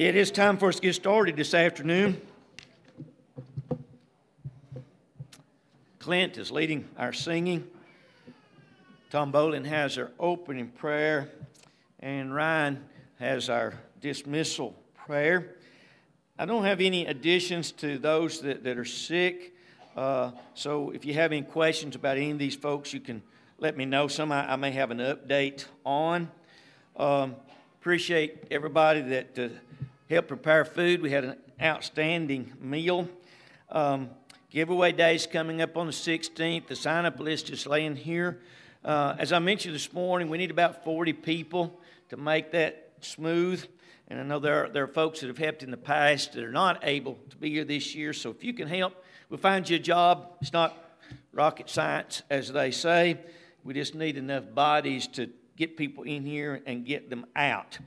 It is time for us to get started this afternoon. Clint is leading our singing. Tom Bolin has our opening prayer, and Ryan has our dismissal prayer. I don't have any additions to those that, that are sick. Uh, so if you have any questions about any of these folks, you can let me know. Some I, I may have an update on. Um, appreciate everybody that uh, helped prepare food. We had an outstanding meal. Um, giveaway days coming up on the 16th. The sign up list is laying here. Uh, as I mentioned this morning, we need about 40 people to make that smooth. And I know there are, there are folks that have helped in the past that are not able to be here this year. So if you can help, we'll find you a job. It's not rocket science, as they say. We just need enough bodies to get people in here and get them out.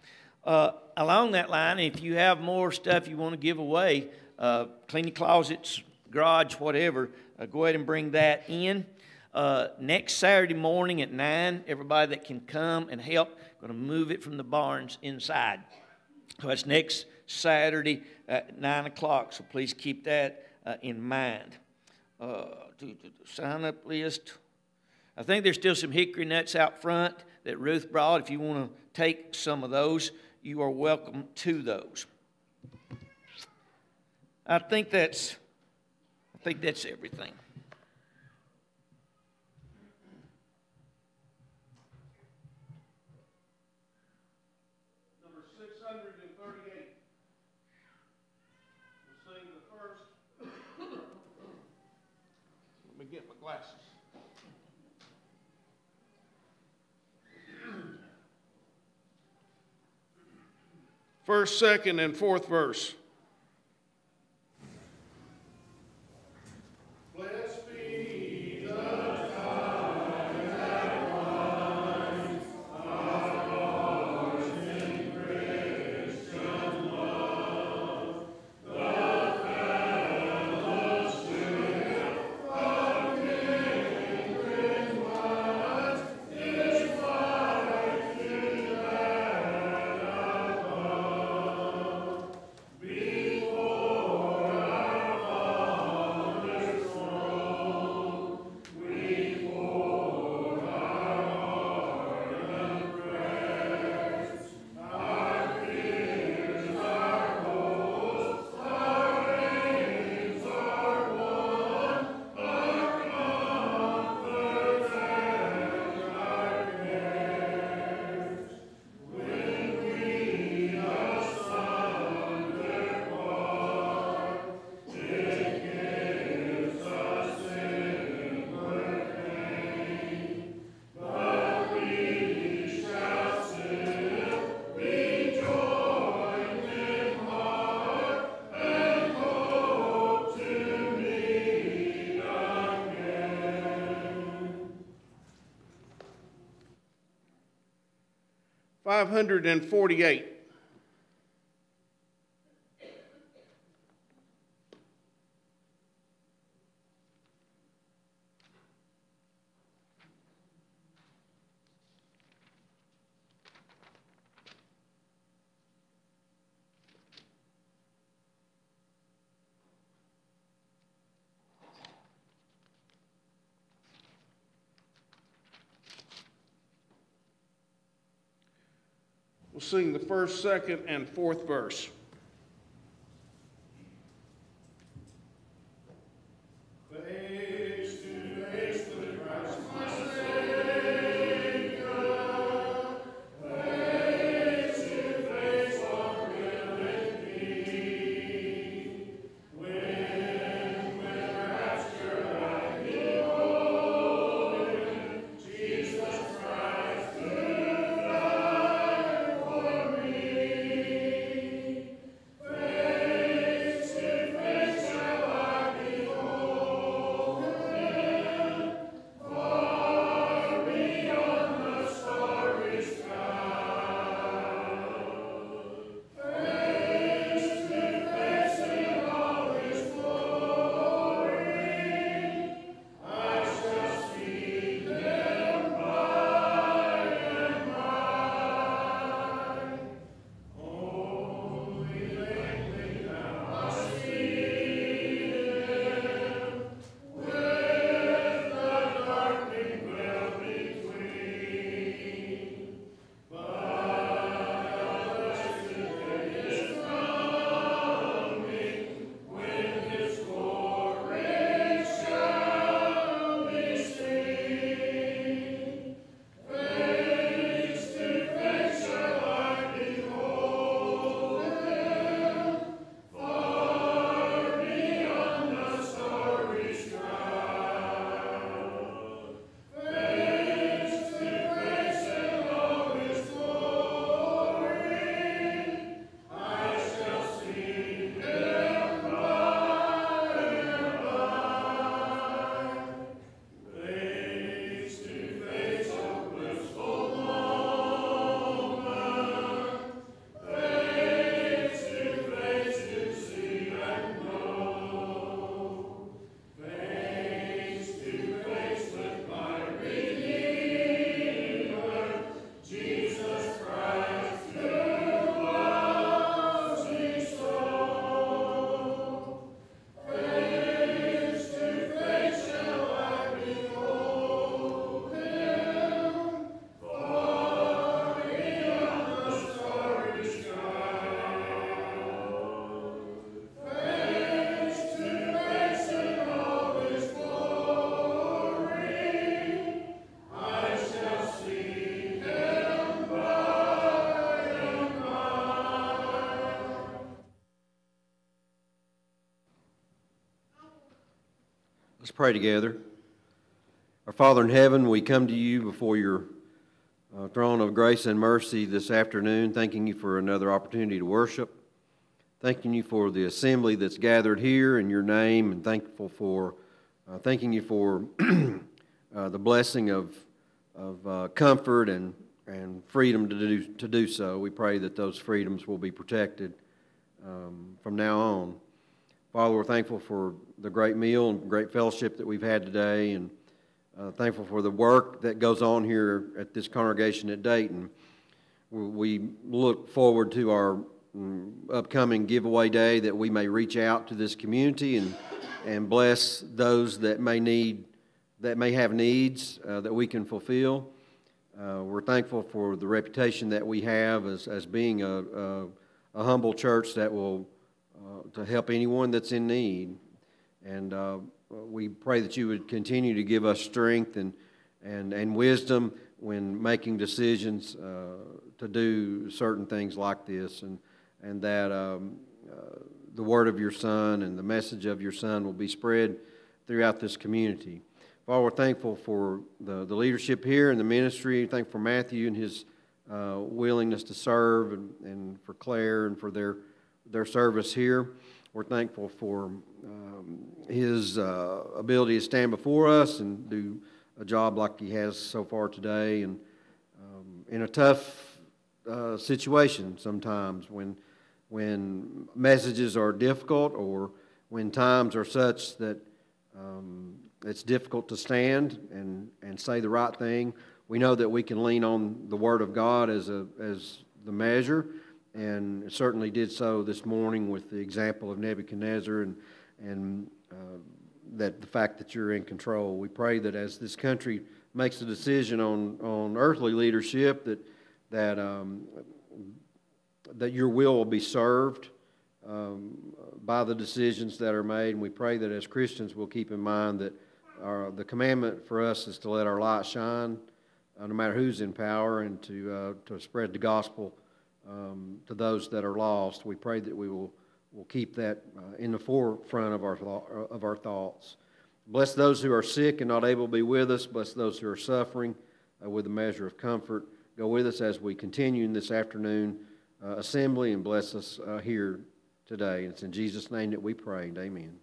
Uh, along that line, if you have more stuff you want to give away, uh, clean your closets, garage, whatever, uh, go ahead and bring that in. Uh, next Saturday morning at 9, everybody that can come and help, going to move it from the barns inside. So that's next Saturday at 9 o'clock, so please keep that uh, in mind. Uh, sign up list. I think there's still some hickory nuts out front that Ruth brought. If you want to take some of those, you are welcome to those. I think that's I think that's everything. Number 638. We'll sing the first. Let me get my glasses. First, second, and fourth verse. 548. Sing the first, second, and fourth verse. Pray together. Our Father in heaven, we come to you before your uh, throne of grace and mercy this afternoon, thanking you for another opportunity to worship, thanking you for the assembly that's gathered here in your name, and thankful for uh, thanking you for uh, the blessing of of uh, comfort and and freedom to do to do so. We pray that those freedoms will be protected um, from now on. Father, we're thankful for the great meal and great fellowship that we've had today, and uh, thankful for the work that goes on here at this congregation at Dayton. We look forward to our um, upcoming giveaway day that we may reach out to this community and, and bless those that may need that may have needs uh, that we can fulfill. Uh, we're thankful for the reputation that we have as, as being a, a, a humble church that will to help anyone that's in need. And uh, we pray that you would continue to give us strength and, and, and wisdom when making decisions uh, to do certain things like this, and, and that um, uh, the word of your Son and the message of your Son will be spread throughout this community. Father, we're thankful for the, the leadership here and the ministry. Thankful for Matthew and his uh, willingness to serve, and, and for Claire and for their their service here. We're thankful for um, his uh, ability to stand before us and do a job like he has so far today, and um, in a tough uh, situation sometimes when when messages are difficult or when times are such that um, it's difficult to stand and, and say the right thing. We know that we can lean on the Word of God as, a, as the measure, and certainly did so this morning with the example of Nebuchadnezzar and, and uh, that the fact that you're in control. We pray that as this country makes a decision on, on earthly leadership, that, that, um, that your will will be served um, by the decisions that are made. And we pray that as Christians we'll keep in mind that our, the commandment for us is to let our light shine, uh, no matter who's in power, and to, uh, to spread the gospel um, to those that are lost. We pray that we will, will keep that uh, in the forefront of our, of our thoughts. Bless those who are sick and not able to be with us. Bless those who are suffering uh, with a measure of comfort. Go with us as we continue in this afternoon uh, assembly and bless us uh, here today. And It's in Jesus' name that we pray. Amen.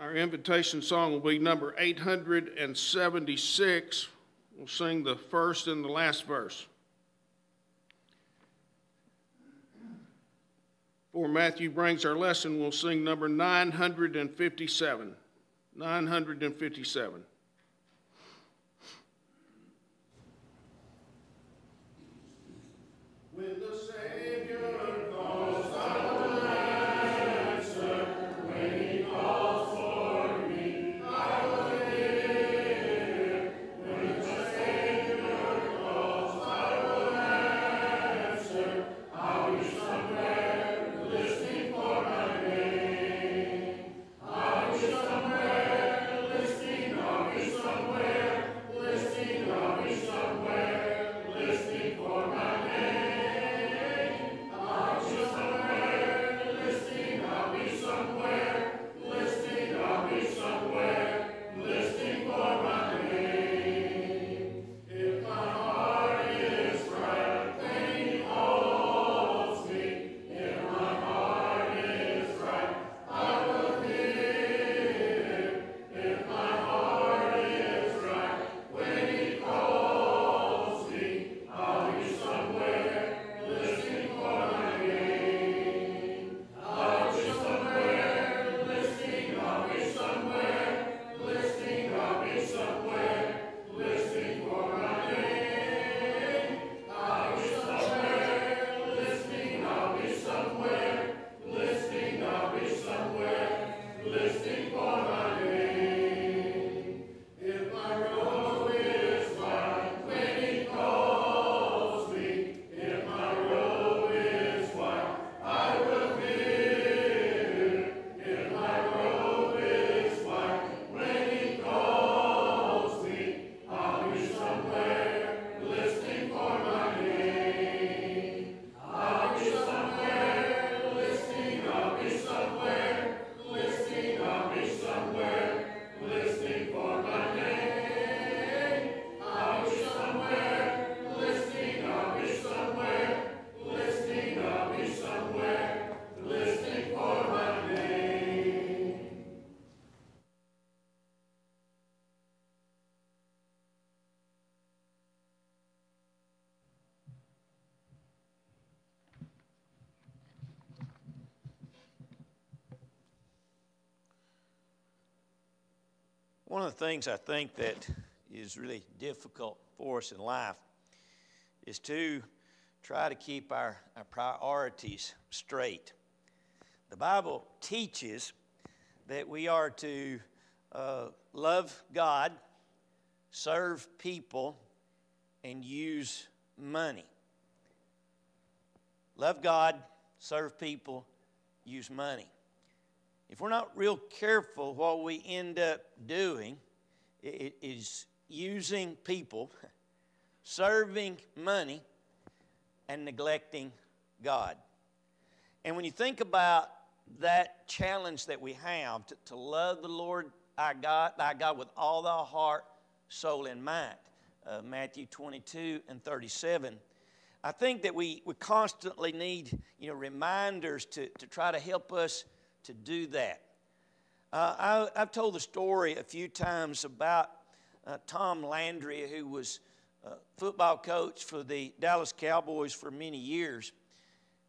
Our invitation song will be number 876. We'll sing the first and the last verse. For Matthew brings our lesson, we'll sing number 957. 957. When the things I think that is really difficult for us in life is to try to keep our, our priorities straight. The Bible teaches that we are to uh, love God, serve people, and use money. Love God, serve people, use money. If we're not real careful, what we end up doing is using people, serving money, and neglecting God. And when you think about that challenge that we have to, to love the Lord our God, thy God with all thy heart, soul, and mind, uh, Matthew 22 and 37. I think that we, we constantly need you know, reminders to, to try to help us to do that. Uh, I, have told the story a few times about uh, Tom Landry, who was a football coach for the Dallas Cowboys for many years.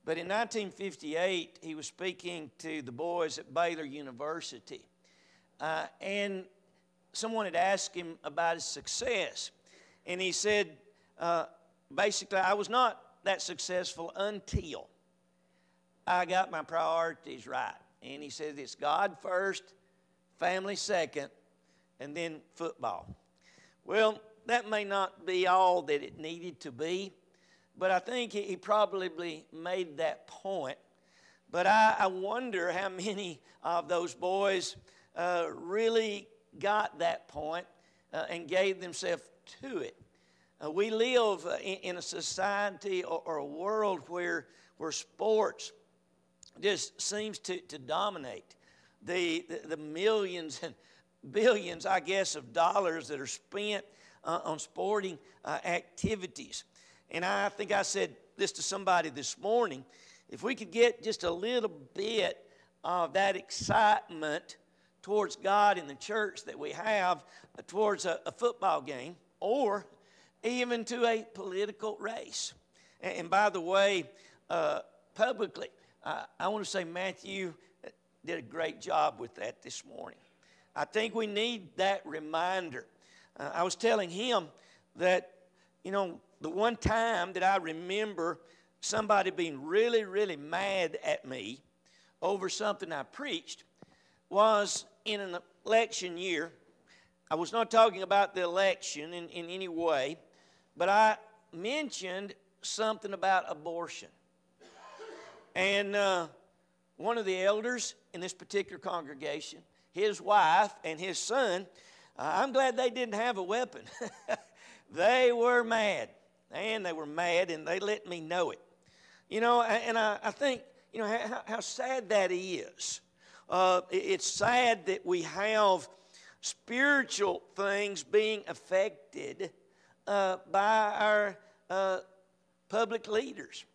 But in 1958, he was speaking to the boys at Baylor University. Uh, and someone had asked him about his success. And he said, uh, basically, I was not that successful until I got my priorities right. And he says it's God first, family second, and then football. Well, that may not be all that it needed to be, but I think he probably made that point. But I, I wonder how many of those boys uh, really got that point, uh, and gave themselves to it. Uh, we live uh, in, in, a society or, or, a world where, where sports just seems to, to dominate. The, the, the millions and billions, I guess, of dollars that are spent uh, on sporting uh, activities. And I think I said this to somebody this morning. If we could get just a little bit of that excitement towards God in the church that we have uh, towards a, a football game or even to a political race. And, and by the way, uh, publicly, uh, I want to say Matthew did a great job with that this morning. I think we need that reminder. Uh, I was telling him that, you know, the one time that I remember somebody being really, really mad at me over something I preached was in an election year. I was not talking about the election in, in any way, but I mentioned something about abortion. And uh, one of the elders in this particular congregation, his wife and his son, uh, I'm glad they didn't have a weapon. they were mad. And they were mad, and they let me know it. You know, and I, I think, you know, how, how sad that is uh, it's sad that we have spiritual things being affected uh, by our uh, public leaders.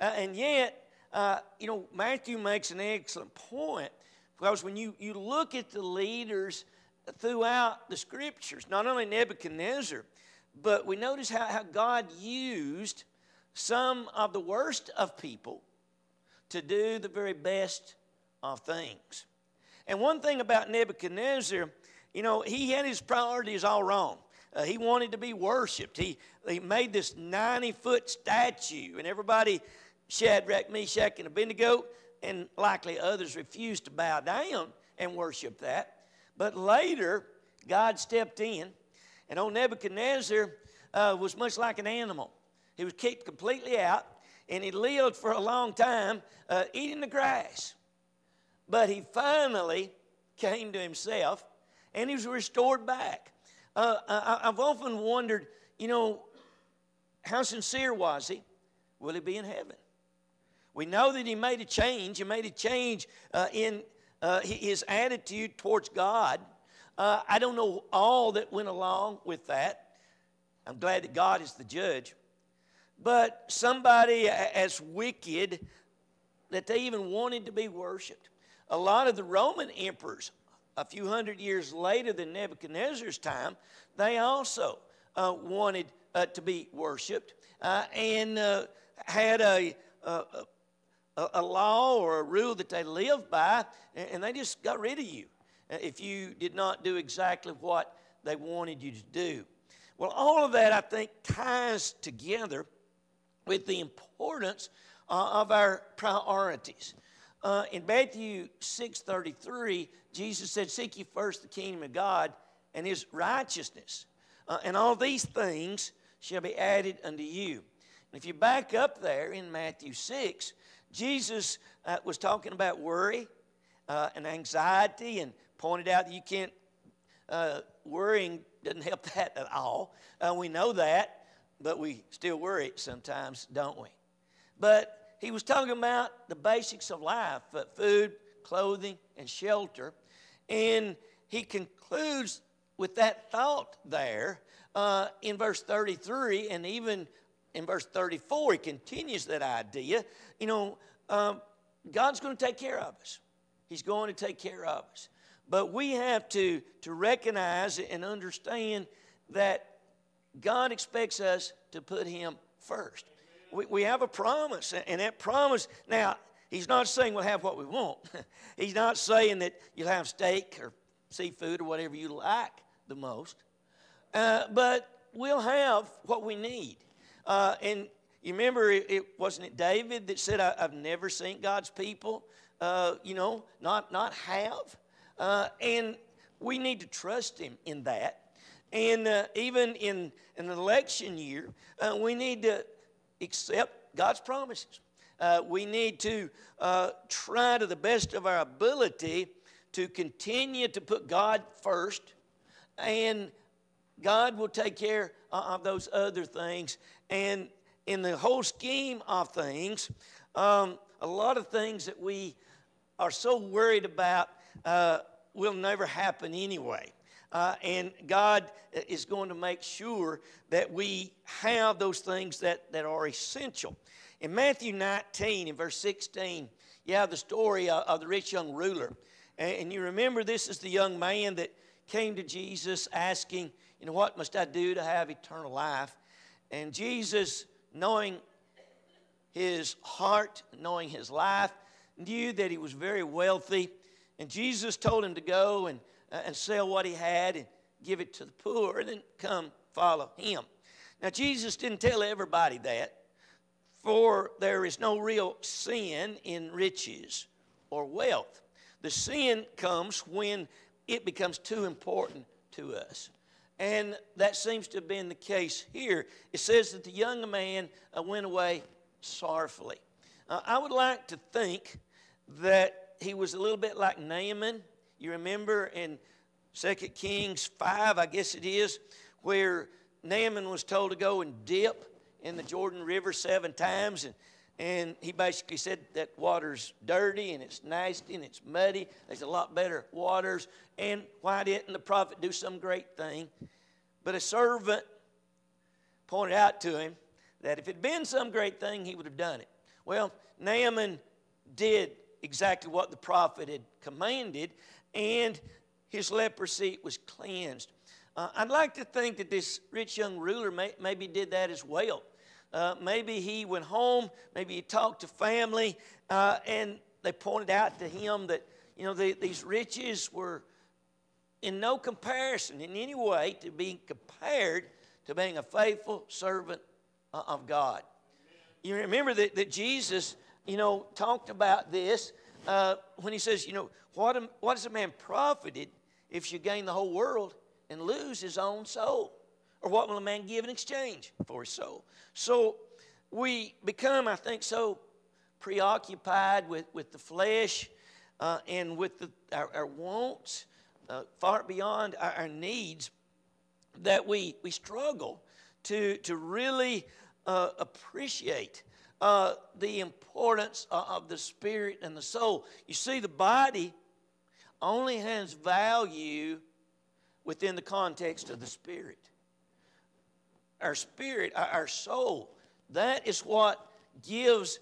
Uh, and yet, uh, you know, Matthew makes an excellent point because when you, you look at the leaders throughout the scriptures, not only Nebuchadnezzar, but we notice how, how God used some of the worst of people to do the very best of things. And one thing about Nebuchadnezzar, you know, he had his priorities all wrong. Uh, he wanted to be worshiped. He, he made this 90 foot statue, and everybody, Shadrach, Meshach, and Abednego, and likely others refused to bow down and worship that. But later, God stepped in, and old Nebuchadnezzar uh, was much like an animal. He was kicked completely out, and he lived for a long time uh, eating the grass. But he finally came to himself and he was restored back. Uh, I, I've often wondered, you know, how sincere was he? Will he be in heaven? We know that he made a change. He made a change uh, in uh, his attitude towards God. Uh, I don't know all that went along with that. I'm glad that God is the judge. But somebody as wicked that they even wanted to be worshiped. A lot of the Roman emperors, a few hundred years later than Nebuchadnezzar's time, they also uh, wanted uh, to be worshiped uh, and uh, had a, a, a, law or a rule that they lived by, and they just got rid of you. uh, if you did not do exactly what they wanted you to do. Well, all of that, I think, ties together with the importance uh, of our priorities. Uh, in Matthew 6.33, Jesus said, Seek ye first the kingdom of God and his righteousness. Uh, and all these things shall be added unto you. And if you back up there in Matthew 6, Jesus uh, was talking about worry uh, and anxiety and pointed out that you can't, uh, worrying doesn't help that at all. Uh, we know that, but we still worry sometimes, don't we? But he was talking about the basics of life uh, food, clothing, and shelter. And he concludes with that thought there uh, in verse 33 and even in verse 34, he continues that idea. You know, um, God's going to take care of us. He's going to take care of us. But we have to, to recognize and understand that God expects us to put Him first. We, we have a promise, and that promise, now, He's not saying we'll have what we want. He's not saying that you'll have steak or seafood or whatever you like the most. Uh, but we'll have what we need. Uh, and you remember, it, it, wasn't it David that said, I, have never seen God's people, uh, you know, not, not have? Uh, and we need to trust Him in that. And uh, even in, in an election year, uh, we need to accept God's promises. Uh, we need to try to the best of our ability to continue to put God first, and God will take care of those other things. And in the whole scheme of things, um, a lot of things that we are so worried about uh, will never happen anyway. Uh, and God is going to make sure that we have those things that, that are essential. In Matthew 19, in verse 16, you have the story of, of the rich young ruler. And, and you remember this is the young man that came to Jesus asking, You know, what must I do to have eternal life? And Jesus, knowing his heart, knowing his life, knew that he was very wealthy. And Jesus told him to go and, uh, and sell what he had and give it to the poor and then come follow him. Now, Jesus didn't tell everybody that, for there is no real sin in riches or wealth. The sin comes when it becomes too important to us. And that seems to have been the case here. It says that the young man uh, went away sorrowfully. Uh, I would like to think that he was a little bit like Naaman. You remember in 2 Kings 5, I guess it is, where Naaman was told to go and dip in the Jordan River seven times. And, and he basically said that water's dirty and it's nasty and it's muddy. There's a lot better waters. And why didn't the prophet do some great thing? But a servant pointed out to him that if it had been some great thing, he would have done it. Well, Naaman did exactly what the prophet had commanded, and his leprosy was cleansed. Uh, I'd like to think that this rich young ruler may, maybe did that as well. Uh, maybe he went home, maybe he talked to family, uh, and they pointed out to him that, you know, the, these riches were in no comparison in any way to being compared to being a faithful servant uh, of God. You remember that, that Jesus you know, talked about this uh, when he says, you know, what, am, what is a man profited if you gain the whole world and lose his own soul? Or what will a man give in exchange for his soul? So we become, I think, so preoccupied with, with the flesh uh, and with the, our, our wants uh, far beyond our, our, needs that we, we struggle to, to really uh, appreciate uh, the importance of the spirit and the soul. You see, the body only has value within the context of the spirit. Our spirit, our soul, that is what gives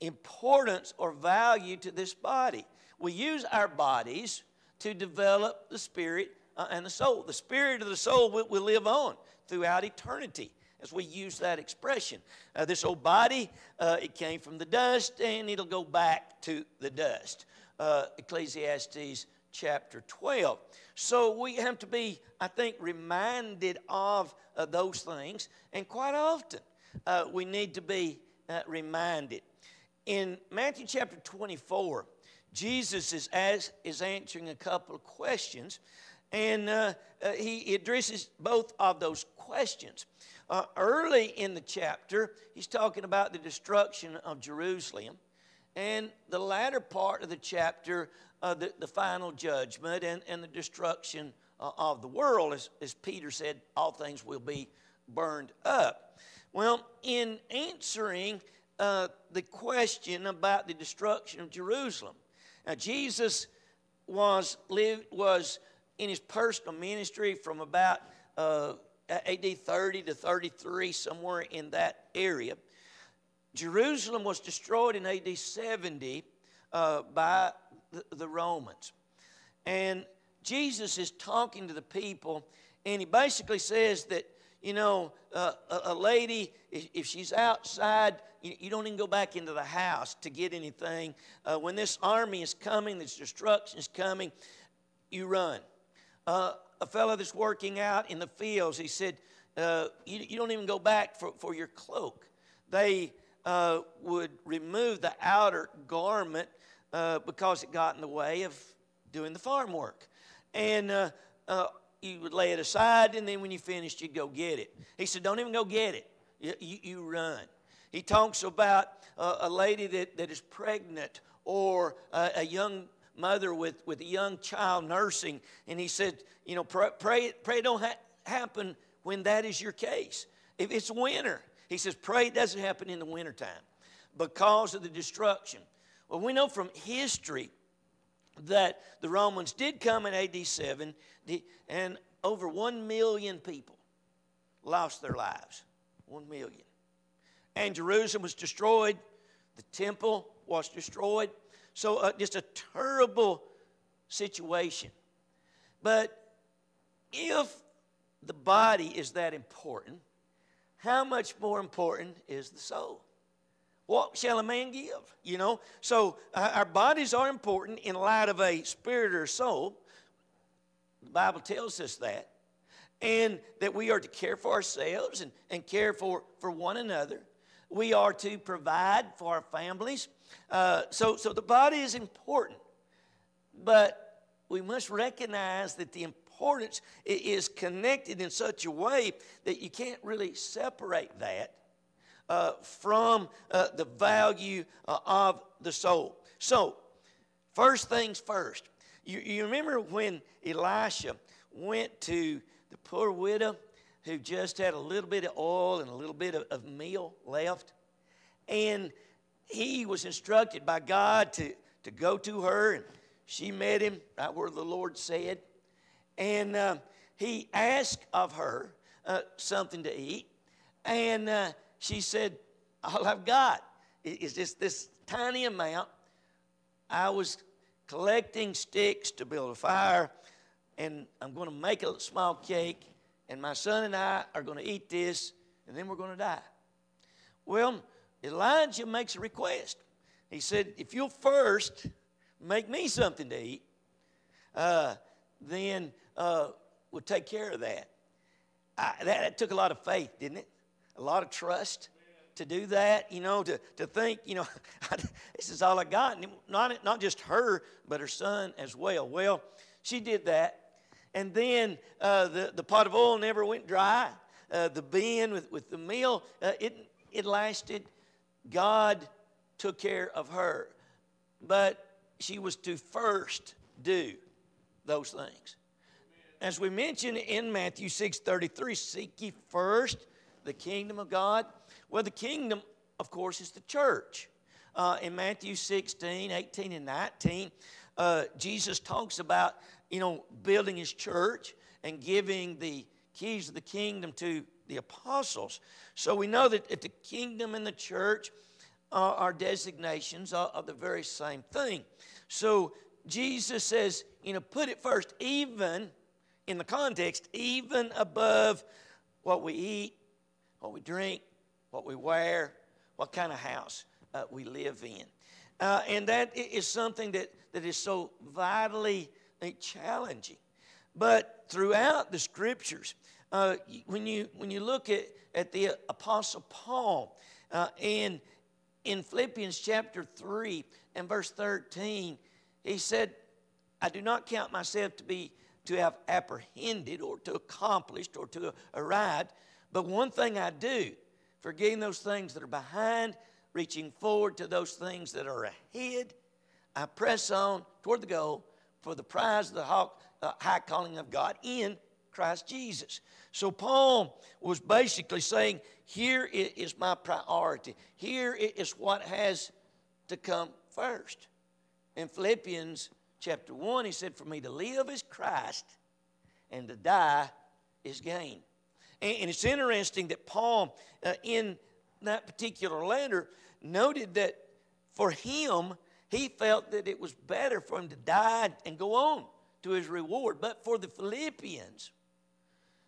importance or value to this body. We use our bodies to develop the spirit uh, and the soul. The spirit of the soul will, live on throughout eternity as we use that expression. Uh, this old body, uh, it came from the dust and it'll go back to the dust. Uh, Ecclesiastes chapter 12. So we have to be, I think, reminded of uh, those things, and quite often uh, we need to be uh, reminded. In Matthew chapter 24, Jesus is, as, is answering a couple of questions, and uh, uh, he addresses both of those questions. Uh, early in the chapter, he's talking about the destruction of Jerusalem. And the latter part of the chapter, uh, the, the final judgment and, and the destruction uh, of the world, as, as Peter said, all things will be burned up. Well, in answering uh, the question about the destruction of Jerusalem, now Jesus was, lived, was in his personal ministry from about uh, AD 30 to 33, somewhere in that area. Jerusalem was destroyed in AD 70 uh, by the, the Romans. And Jesus is talking to the people, and he basically says that, you know, uh, a, a, lady, if, if, she's outside, you, you, don't even go back into the house to get anything. Uh, when this army is coming, this destruction is coming, you run. Uh, a fellow that's working out in the fields, he said, uh, you, you, don't even go back for, for your cloak. They uh, would remove the outer garment uh, because it got in the way of doing the farm work. And uh, uh, you would lay it aside, and then when you finished, you'd go get it. He said, Don't even go get it, you, you, you run. He talks about a lady that, that is pregnant or a young mother with, with a young child nursing, and he said, You know, pray, pray, pray don't ha- happen when that is your case. If it's winter, he says, pray it doesn't happen in the wintertime because of the destruction. Well, we know from history that the Romans did come in AD 7, and over 1 million people lost their lives. 1 million. And Jerusalem was destroyed, the temple was destroyed. So, uh, just a terrible situation. But if the body is that important, how much more important is the soul? What shall a man give? You know, so uh, our bodies are important in light of a spirit or soul. The Bible tells us that. And that we are to care for ourselves and, and care for, for one another. We are to provide for our families. Uh, so, so the body is important. But we must recognize that the importance is connected in such a way that you can't really separate that uh, from uh, the value uh, of the soul. So, first things first. You, you remember when Elisha went to the poor widow who just had a little bit of oil and a little bit of, of meal left? And he was instructed by God to, to go to her, and she met him right where the Lord said. And uh, he asked of her uh, something to eat. And uh, she said, All I've got is just this tiny amount. I was collecting sticks to build a fire, and I'm going to make a small cake, and my son and I are going to eat this, and then we're going to die. Well, Elijah makes a request. He said, If you'll first make me something to eat, uh, then uh, would take care of that. I, that. That took a lot of faith, didn't it? A lot of trust to do that, you know, to, to think, you know, this is all I got. And not, not just her, but her son as well. Well, she did that. And then uh, the, the pot of oil never went dry. Uh, the bin with, with the meal, uh, it, it lasted. God took care of her. But she was to first do those things. As we mentioned in Matthew 6:33, seek ye first the kingdom of God. Well, the kingdom, of course, is the church. Uh, in Matthew 16, 18, and 19, uh, Jesus talks about, you know, building his church and giving the keys of the kingdom to the apostles. So we know that the kingdom and the church uh, are designations of, of the very same thing. So Jesus says, you know, put it first, even in the context, even above what we eat, what we drink, what we wear, what kind of house uh, we live in. Uh, and that is something that, that is so vitally challenging. But throughout the scriptures, uh, when, you, when you look at, at the Apostle Paul uh, in, in Philippians chapter 3 and verse 13, he said, I do not count myself to be to have apprehended or to accomplished or to arrived, but one thing I do, forgetting those things that are behind, reaching forward to those things that are ahead, I press on toward the goal for the prize of the uh, high calling of God in Christ Jesus. So Paul was basically saying, here is my priority. Here is what has to come first. In Philippians chapter 1, he said, For me to live is Christ, and to die is gain. And it's interesting that Paul, uh, in that particular letter, noted that for him, he felt that it was better for him to die and go on to his reward. But for the Philippians,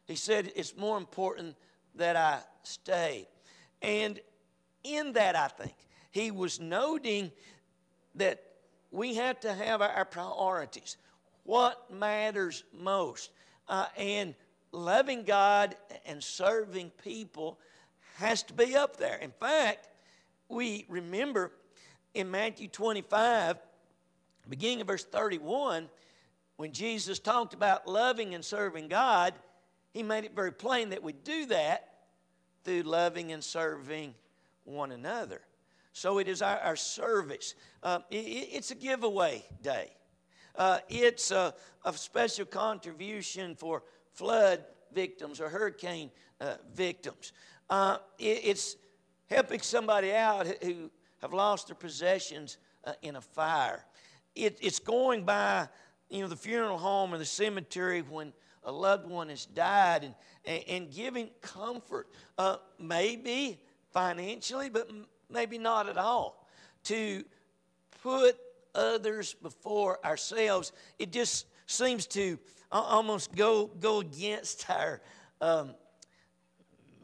he said, It's more important that I stay. And in that, I think, he was noting that we have to have our priorities. What matters most? Uh, and loving God and serving people has to be up there. In fact, we remember in Matthew 25, beginning of verse 31, when Jesus talked about loving and serving God, he made it very plain that we do that through loving and serving one another. So it is our, our service. Uh, it, it's a giveaway day. Uh, it's a, a, special contribution for flood victims or hurricane uh, victims. Uh, it, it's helping somebody out who have lost their possessions uh, in a fire. It, it's going by, you know, the funeral home or the cemetery when a loved one has died and, and, and giving comfort, uh, maybe financially, but maybe not at all. To put others before ourselves, it just seems to almost go, go against our um,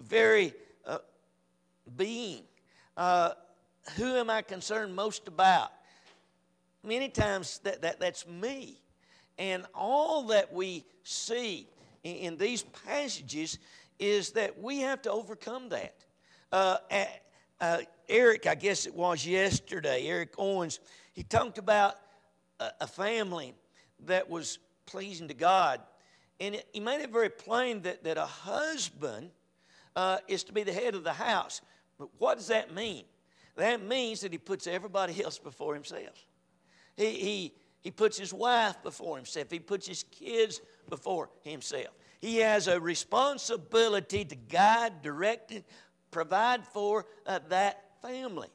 very uh, being. Uh, who am I concerned most about? Many times that, that, that's me. And all that we see in, in these passages is that we have to overcome that. Uh, uh, Eric, I guess it was yesterday, Eric Owens, he talked about a, a family that was pleasing to God. And he made it very plain that, that a husband uh, is to be the head of the house. But what does that mean? That means that he puts everybody else before himself. He, he, he puts his wife before himself, he puts his kids before himself. He has a responsibility to guide, direct, provide for uh, that family.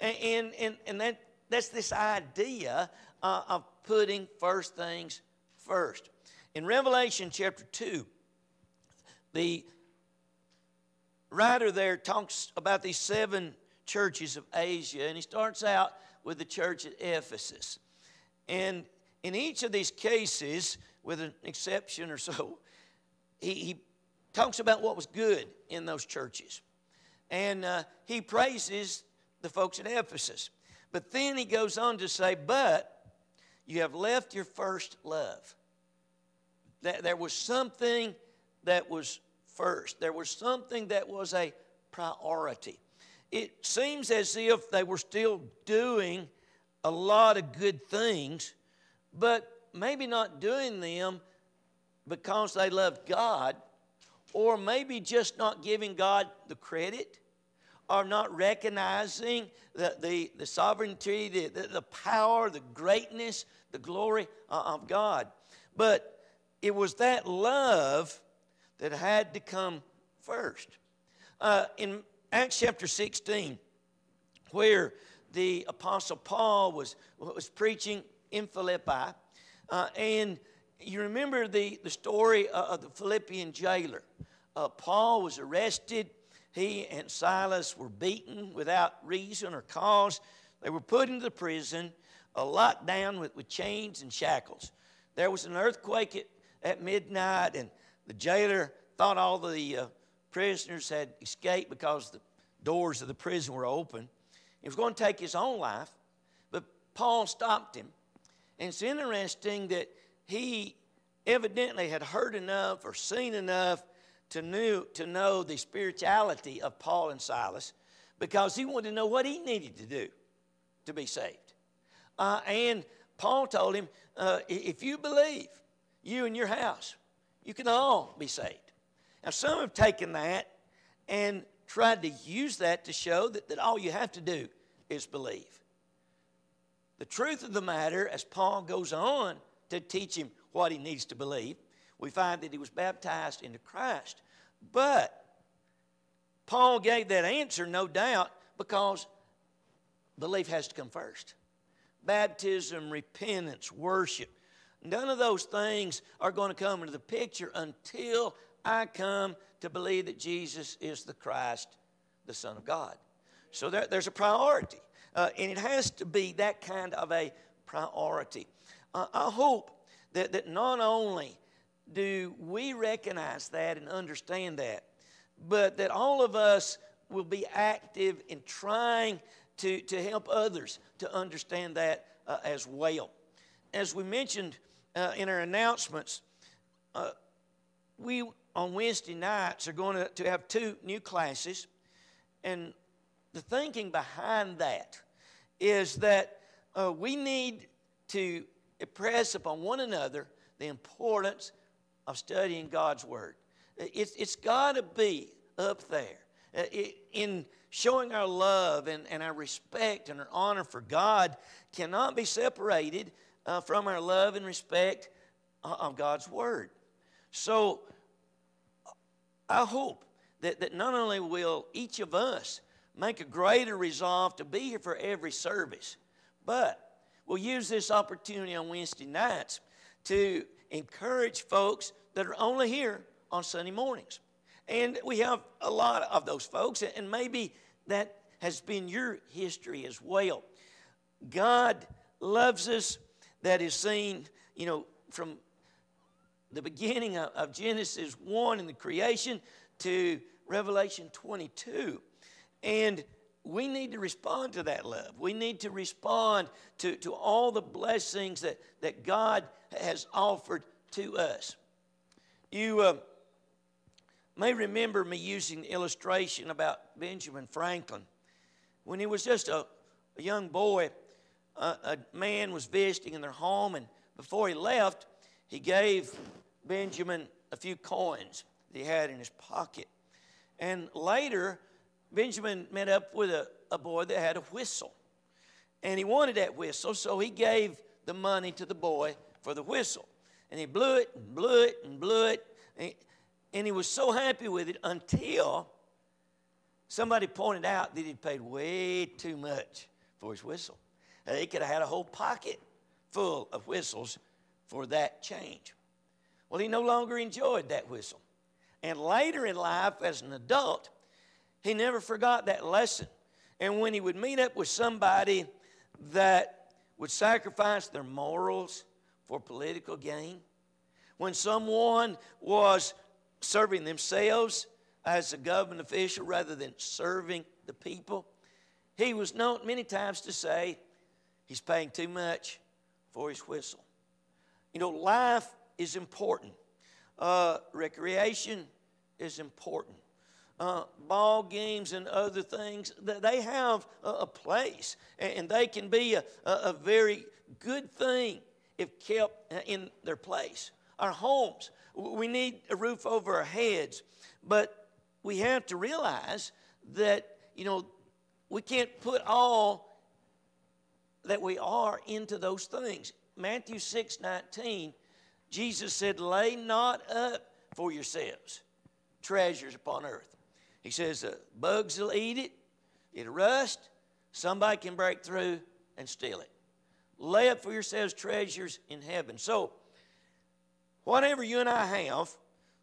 And, and, and, and that, that's this idea uh, of putting first things first. In Revelation chapter 2, the writer there talks about these seven churches of Asia, and he starts out with the church at Ephesus. And in each of these cases, with an exception or so, he, he talks about what was good in those churches. And uh, he praises the folks at Ephesus. But then he goes on to say, But you have left your first love. There was something that was first, there was something that was a priority. It seems as if they were still doing a lot of good things, but maybe not doing them because they loved God, or maybe just not giving God the credit or not recognizing the, the, the sovereignty, the, the, the, power, the greatness, the glory uh, of God. But it was that love that had to come first. Uh, in Acts chapter 16, where the Apostle Paul was, was preaching in Philippi, uh, and you remember the, the story of the Philippian jailer. Uh, Paul was arrested. He and Silas were beaten without reason or cause. They were put into the prison, locked down with, with chains and shackles. There was an earthquake at, at midnight, and the jailer thought all the uh, prisoners had escaped because the doors of the prison were open. He was going to take his own life, but Paul stopped him. And it's interesting that he evidently had heard enough or seen enough to, knew, to know the spirituality of Paul and Silas because he wanted to know what he needed to do to be saved. Uh, and Paul told him, uh, if you believe, you and your house, you can all be saved. Now, some have taken that and tried to use that to show that, that all you have to do is believe. The truth of the matter, as Paul goes on to teach him what he needs to believe, we find that he was baptized into Christ. But Paul gave that answer, no doubt, because belief has to come first. Baptism, repentance, worship. None of those things are going to come into the picture until I come to believe that Jesus is the Christ, the Son of God. So there, there's a priority. Uh, and it has to be that kind of a priority. Uh, I hope that, that not only do we recognize that and understand that, but that all of us will be active in trying to, to help others to understand that uh, as well. As we mentioned uh, in our announcements, uh, we on Wednesday nights are going to, to have two new classes. And the thinking behind that is that uh, we need to impress upon one another the importance of studying God's Word. It's, it's got to be up there. Uh, in showing our love and, and our respect and our honor for God cannot be separated uh, from our love and respect uh, of God's Word. So I hope that, that not only will each of us make a greater resolve to be here for every service, but we'll use this opportunity on Wednesday nights to encourage folks that are only here on Sunday mornings. And we have a lot of those folks, and maybe that has been your history as well. God loves us, that is seen, you know, from the beginning of, Genesis 1 in the creation to Revelation 22. And we need to respond to that love. We need to respond to, to all the blessings that, that God has offered to us. You uh, may remember me using the illustration about Benjamin Franklin. When he was just a, a young boy, a man was visiting in their home, and before he left, he gave Benjamin a few coins that he had in his pocket. And later, Benjamin met up with a, a boy that had a whistle. And he wanted that whistle, so he gave the money to the boy for the whistle. And he blew it and blew it and blew it. And he, and he was so happy with it until somebody pointed out that he'd paid way too much for his whistle. He could have had a whole pocket full of whistles for that change. Well, he no longer enjoyed that whistle. And later in life, as an adult, he never forgot that lesson. And when he would meet up with somebody that would sacrifice their morals for political gain, when someone was serving themselves as a government official rather than serving the people, he was known many times to say, he's paying too much for his whistle. You know, life is important. Uh, recreation is important. Uh, ball games and other things, they have a, place, and they can be a, a very good thing if kept in their place. Our homes, we need a roof over our heads, but we have to realize that, you know, we can't put all that we are into those things. Matthew 6 19 Jesus said, Lay not up for yourselves treasures upon earth. He says, uh, Bugs will eat it, it'll rust, somebody can break through and steal it. Lay up for yourselves treasures in heaven. So, whatever you and I have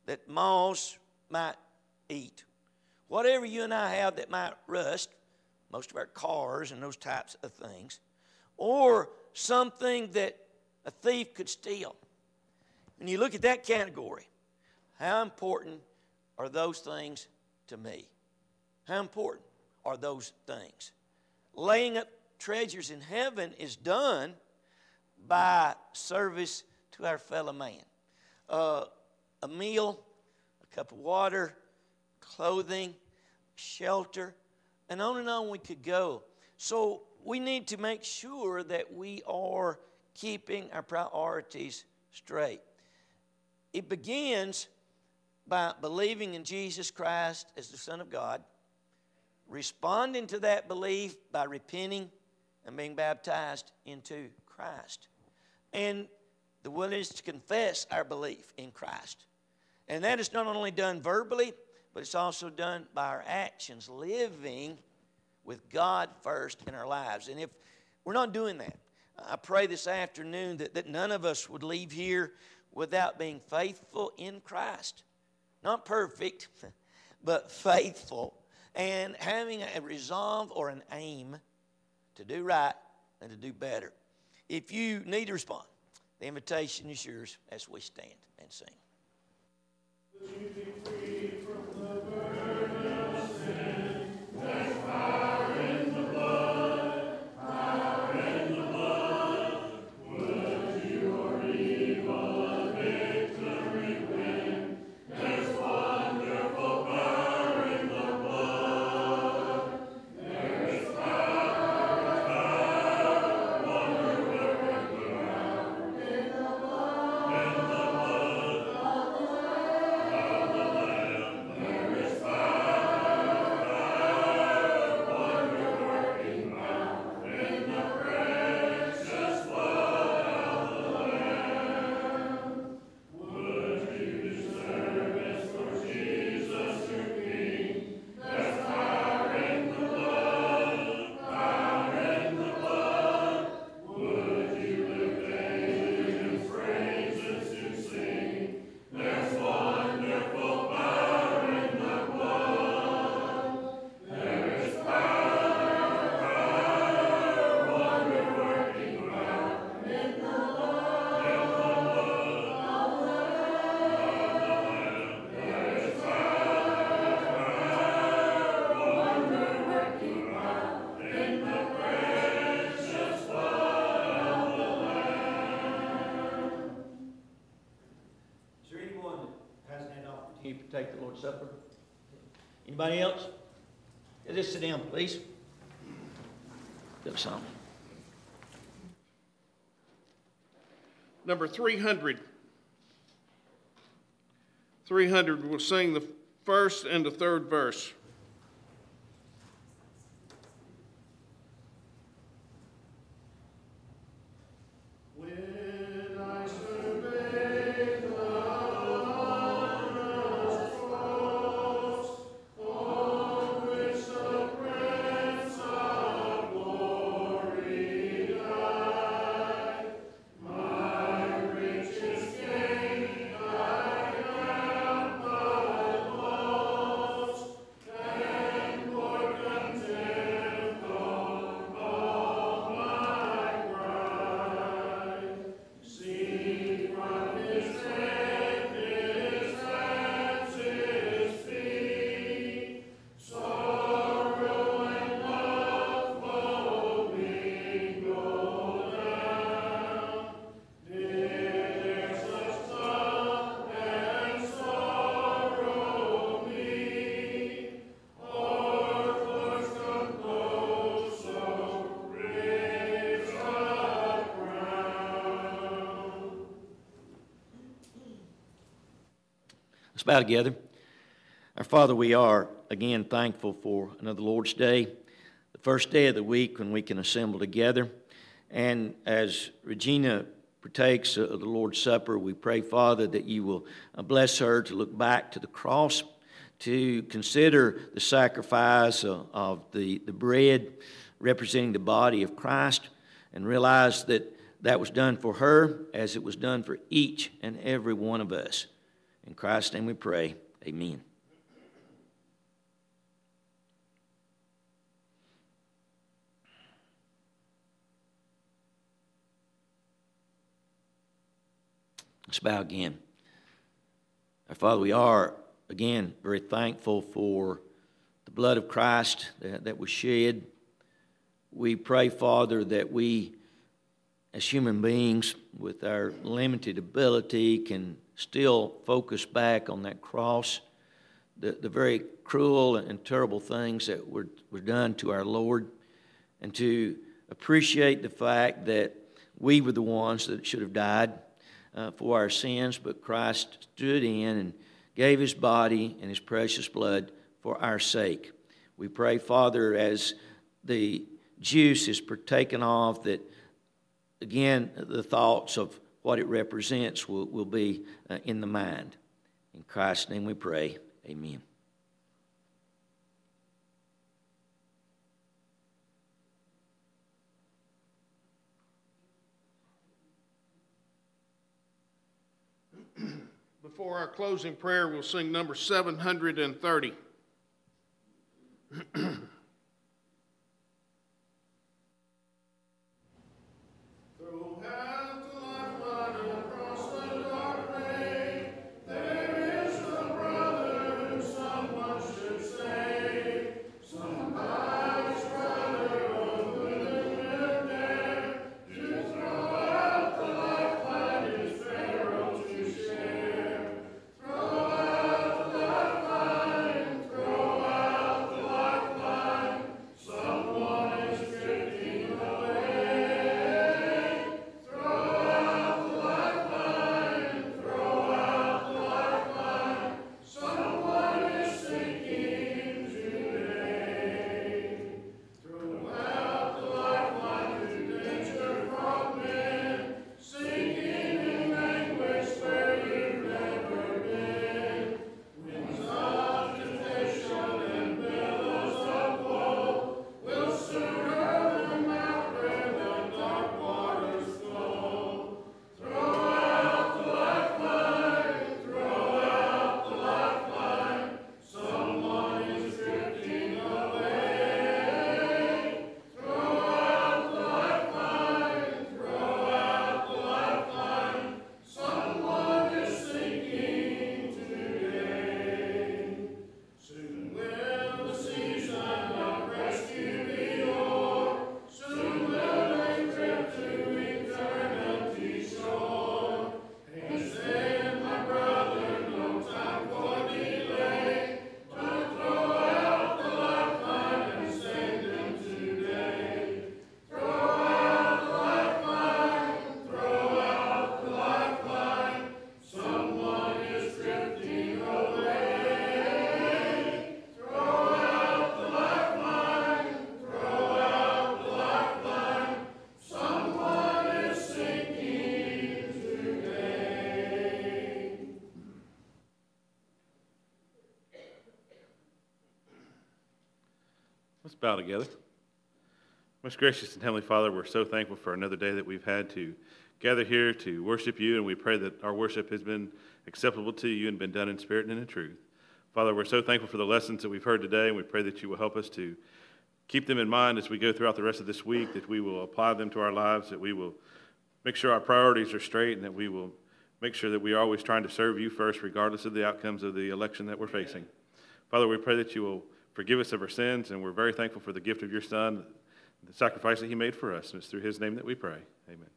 that moths might eat, whatever you and I have that might rust, most of our cars and those types of things, or something that a thief could steal. When you look at that category, how important are those things to me? How important are those things? Laying up treasures in heaven is done by service to our fellow man. Uh, a meal, a cup of water, clothing, shelter, and on and on we could go. So we need to make sure that we are keeping our priorities straight. It begins by believing in Jesus Christ as the Son of God, responding to that belief by repenting and being baptized into Christ, and the willingness to confess our belief in Christ. And that is not only done verbally, but it's also done by our actions, living with God first in our lives. And if we're not doing that, I pray this afternoon that, that none of us would leave here without being faithful in Christ. Not perfect, but faithful. And having a resolve or an aim to do right and to do better. If you need to respond, the invitation is yours as we stand and sing. Supper? Anybody else? Yeah, just sit down, please. Give some. Number 300. 300 will sing the first and the third verse. Let's bow together. Our Father, we are again thankful for another Lord's Day, the first day of the week when we can assemble together. And as Regina partakes of the Lord's Supper, we pray, Father, that you will uh, bless her to look back to the cross, to consider the sacrifice of the, the bread representing the body of Christ, and realize that that was done for her as it was done for each and every one of us. In Christ's name we pray. Amen. Let's bow again. Our Father, we are, again, very thankful for the blood of Christ that, that was shed. We pray, Father, that we as human beings, with our limited ability, can still focus back on that cross, the, the very cruel and terrible things that were, were done to our Lord, and to appreciate the fact that we were the ones that should have died uh, for our sins, but Christ stood in and gave his body and his precious blood for our sake. We pray, Father, as the juice is partaken of, that again, the thoughts of what it represents will, will be uh, in the mind. In Christ's name we pray. Amen. Before our closing prayer, we'll sing number 730. bow together. Most gracious and Heavenly Father, we're so thankful for another day that we've had to gather here to worship you, and we pray that our worship has been acceptable to you and been done in spirit and in truth. Father, we're so thankful for the lessons that we've heard today, and we pray that you will help us to keep them in mind as we go throughout the rest of this week, that we will apply them to our lives, that we will make sure our priorities are straight, and that we will make sure that we are always trying to serve you first, regardless of the outcomes of the election that we're facing. Father, we pray that you will forgive us of our sins, and we're very thankful for the gift of your Son, the sacrifice that he made for us. And it's through his name that we pray. Amen.